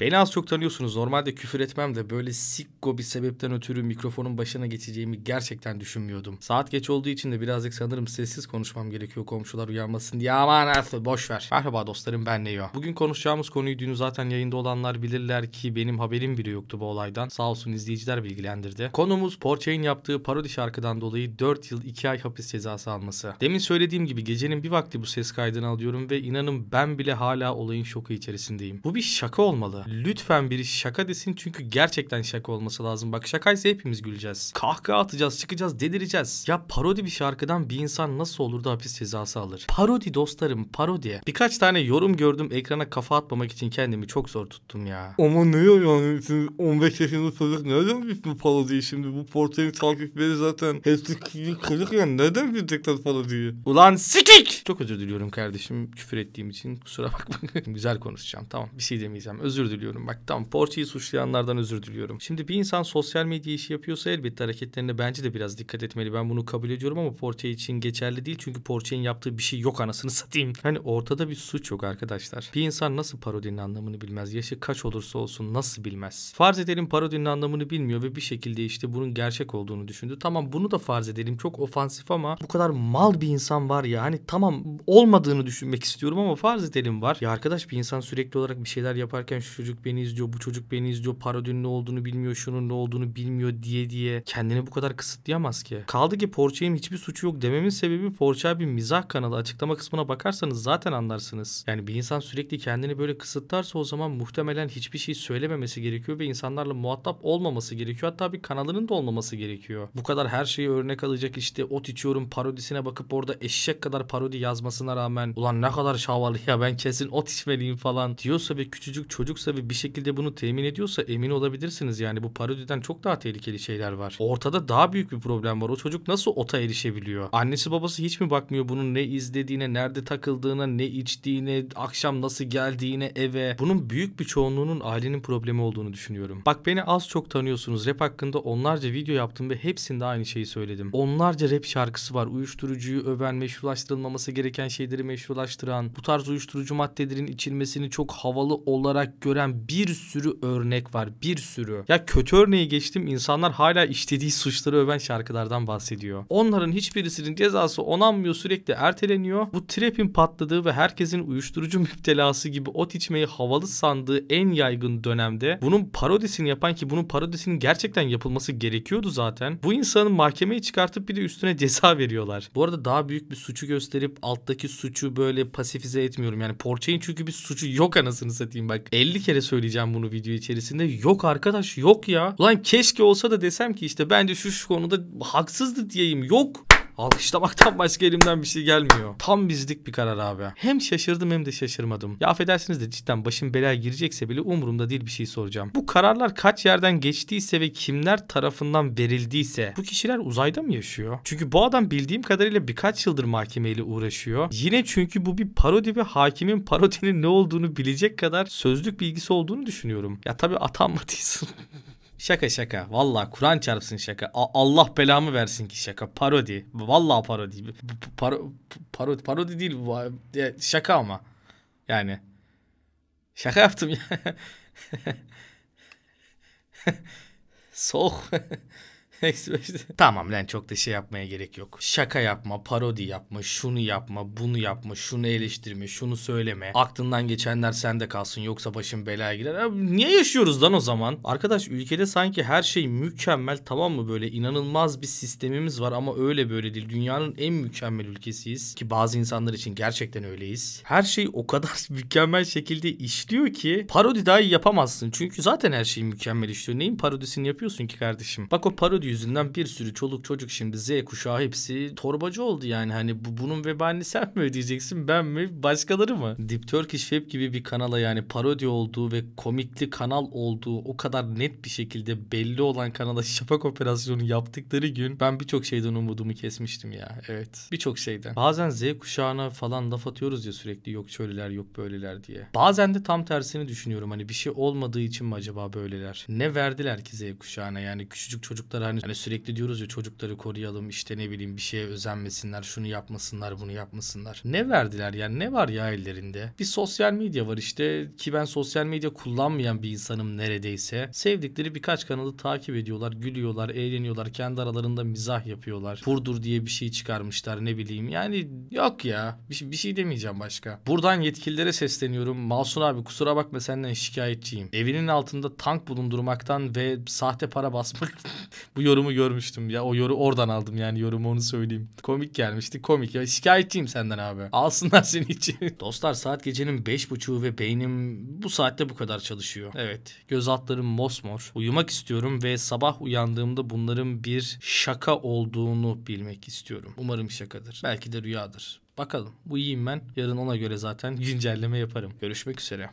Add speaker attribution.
Speaker 1: Beni az çok tanıyorsunuz. Normalde küfür etmem de böyle sikko bir sebepten ötürü mikrofonun başına geçeceğimi gerçekten düşünmüyordum. Saat geç olduğu için de birazcık sanırım sessiz konuşmam gerekiyor komşular uyanmasın diye. Aman nasıl boş ver. Merhaba dostlarım ben Neo. Bugün konuşacağımız konuyu dün zaten yayında olanlar bilirler ki benim haberim bile yoktu bu olaydan. Sağ olsun izleyiciler bilgilendirdi. Konumuz Porsche'in yaptığı parodi şarkıdan dolayı 4 yıl 2 ay hapis cezası alması. Demin söylediğim gibi gecenin bir vakti bu ses kaydını alıyorum ve inanın ben bile hala olayın şoku içerisindeyim. Bu bir şaka olmalı. Lütfen biri şaka desin çünkü gerçekten şaka olması lazım. Bak şakaysa hepimiz güleceğiz. Kahkaha atacağız, çıkacağız, delireceğiz. Ya parodi bir şarkıdan bir insan nasıl olur da hapis cezası alır? Parodi dostlarım, parodi. Birkaç tane yorum gördüm ekrana kafa atmamak için kendimi çok zor tuttum ya.
Speaker 2: Ama ne ya yani siz 15 yaşında çocuk nereden bilsin parodiyi şimdi bu portrenin takipçileri zaten hepsi kırık yani nereden bilecekler parodiyi?
Speaker 1: Ulan sikik! Çok özür diliyorum kardeşim küfür ettiğim için kusura bakma. Güzel konuşacağım tamam bir şey demeyeceğim özür diliyorum. Bak tamam Porsche'yi suçlayanlardan özür diliyorum. Şimdi bir insan sosyal medya işi yapıyorsa elbette hareketlerine bence de biraz dikkat etmeli. Ben bunu kabul ediyorum ama Porsche için geçerli değil. Çünkü Porsche'nin yaptığı bir şey yok anasını satayım. Hani ortada bir suç yok arkadaşlar. Bir insan nasıl parodinin anlamını bilmez? Yaşı kaç olursa olsun nasıl bilmez? Farz edelim parodinin anlamını bilmiyor ve bir şekilde işte bunun gerçek olduğunu düşündü. Tamam bunu da farz edelim. Çok ofansif ama bu kadar mal bir insan var ya. Hani tamam olmadığını düşünmek istiyorum ama farz edelim var. Ya arkadaş bir insan sürekli olarak bir şeyler yaparken şu çocuk beni izliyor, bu çocuk beni izliyor, parodinin ne olduğunu bilmiyor, şunun ne olduğunu bilmiyor diye diye kendini bu kadar kısıtlayamaz ki. Kaldı ki Porsche'nin hiçbir suçu yok dememin sebebi Porsche bir mizah kanalı. Açıklama kısmına bakarsanız zaten anlarsınız. Yani bir insan sürekli kendini böyle kısıtlarsa o zaman muhtemelen hiçbir şey söylememesi gerekiyor ve insanlarla muhatap olmaması gerekiyor. Hatta bir kanalının da olmaması gerekiyor. Bu kadar her şeyi örnek alacak işte ot içiyorum parodisine bakıp orada eşek kadar parodi yazmasına rağmen ulan ne kadar şavalı ya ben kesin ot içmeliyim falan diyorsa ve küçücük çocuksa ve bir şekilde bunu temin ediyorsa emin olabilirsiniz yani bu parodiden çok daha tehlikeli şeyler var. Ortada daha büyük bir problem var. O çocuk nasıl ota erişebiliyor? Annesi babası hiç mi bakmıyor bunun ne izlediğine, nerede takıldığına, ne içtiğine, akşam nasıl geldiğine eve? Bunun büyük bir çoğunluğunun ailenin problemi olduğunu düşünüyorum. Bak beni az çok tanıyorsunuz. Rap hakkında onlarca video yaptım ve hepsinde aynı şeyi söyledim. Onlarca rap şarkısı var. Uyuşturucuyu öven, meşrulaştırılmaması gereken şeyleri meşrulaştıran, bu tarz uyuşturucu maddelerin içilmesini çok havalı olarak gören bir sürü örnek var. Bir sürü. Ya kötü örneği geçtim. İnsanlar hala işlediği suçları öven şarkılardan bahsediyor. Onların hiçbirisinin cezası onanmıyor sürekli erteleniyor. Bu trap'in patladığı ve herkesin uyuşturucu müptelası gibi ot içmeyi havalı sandığı en yaygın dönemde bunun parodisini yapan ki bunun parodisinin gerçekten yapılması gerekiyordu zaten. Bu insanın mahkemeye çıkartıp bir de üstüne ceza veriyorlar. Bu arada daha büyük bir suçu gösterip alttaki suçu böyle pasifize etmiyorum. Yani Porsche'in çünkü bir suçu yok anasını satayım bak. 50 kere söyleyeceğim bunu video içerisinde. Yok arkadaş yok ya. Ulan keşke olsa da desem ki işte bence şu şu konuda haksızdı diyeyim. Yok. Alkışlamaktan başka elimden bir şey gelmiyor. Tam bizlik bir karar abi. Hem şaşırdım hem de şaşırmadım. Ya affedersiniz de cidden başım belaya girecekse bile umurumda değil bir şey soracağım. Bu kararlar kaç yerden geçtiyse ve kimler tarafından verildiyse bu kişiler uzayda mı yaşıyor? Çünkü bu adam bildiğim kadarıyla birkaç yıldır mahkemeyle uğraşıyor. Yine çünkü bu bir parodi ve hakimin parodinin ne olduğunu bilecek kadar sözlük bilgisi olduğunu düşünüyorum. Ya tabii atanmadıysa. Şaka şaka. Valla Kur'an çarpsın şaka. A- Allah belamı versin ki şaka. Parodi. Valla parodi. Paro parodi, parodi değil Şaka ama. Yani. Şaka yaptım ya. Soğuk. Tamam lan çok da şey yapmaya gerek yok. Şaka yapma, parodi yapma, şunu yapma, bunu yapma, şunu eleştirme, şunu söyleme. Aklından geçenler sende kalsın yoksa başın belaya girer. Abi niye yaşıyoruz lan o zaman? Arkadaş ülkede sanki her şey mükemmel tamam mı böyle inanılmaz bir sistemimiz var ama öyle böyle değil. Dünyanın en mükemmel ülkesiyiz ki bazı insanlar için gerçekten öyleyiz. Her şey o kadar mükemmel şekilde işliyor ki parodi dahi yapamazsın. Çünkü zaten her şey mükemmel işliyor. Neyin parodisini yapıyorsun ki kardeşim? Bak o parodi yüzünden bir sürü çoluk çocuk şimdi Z kuşağı hepsi torbacı oldu yani. Hani bu, bunun vebalini sen mi ödeyeceksin ben mi başkaları mı? Deep Turkish Web gibi bir kanala yani parodi olduğu ve komikli kanal olduğu o kadar net bir şekilde belli olan kanala şafak operasyonu yaptıkları gün ben birçok şeyden umudumu kesmiştim ya. Evet. Birçok şeyden. Bazen Z kuşağına falan laf atıyoruz ya sürekli yok şöyleler yok böyleler diye. Bazen de tam tersini düşünüyorum. Hani bir şey olmadığı için mi acaba böyleler? Ne verdiler ki Z kuşağına? Yani küçücük çocuklar hani hani sürekli diyoruz ya çocukları koruyalım işte ne bileyim bir şeye özenmesinler, şunu yapmasınlar, bunu yapmasınlar. Ne verdiler yani ne var ya ellerinde? Bir sosyal medya var işte ki ben sosyal medya kullanmayan bir insanım neredeyse. Sevdikleri birkaç kanalı takip ediyorlar, gülüyorlar, eğleniyorlar, kendi aralarında mizah yapıyorlar. Burdur diye bir şey çıkarmışlar ne bileyim. Yani yok ya bir, şey- bir şey demeyeceğim başka. Buradan yetkililere sesleniyorum. Masum abi kusura bakma senden şikayetçiyim. Evinin altında tank bulundurmaktan ve sahte para basmak bu yorumu görmüştüm. Ya o yoru oradan aldım yani yorumu onu söyleyeyim. Komik gelmişti. Komik ya. Şikayetçiyim senden abi. Alsınlar seni için. Dostlar saat gecenin 5.30'u ve beynim bu saatte bu kadar çalışıyor. Evet. Göz altlarım mosmor. Uyumak istiyorum ve sabah uyandığımda bunların bir şaka olduğunu bilmek istiyorum. Umarım şakadır. Belki de rüyadır. Bakalım. İyiyim ben. Yarın ona göre zaten güncelleme yaparım. Görüşmek üzere.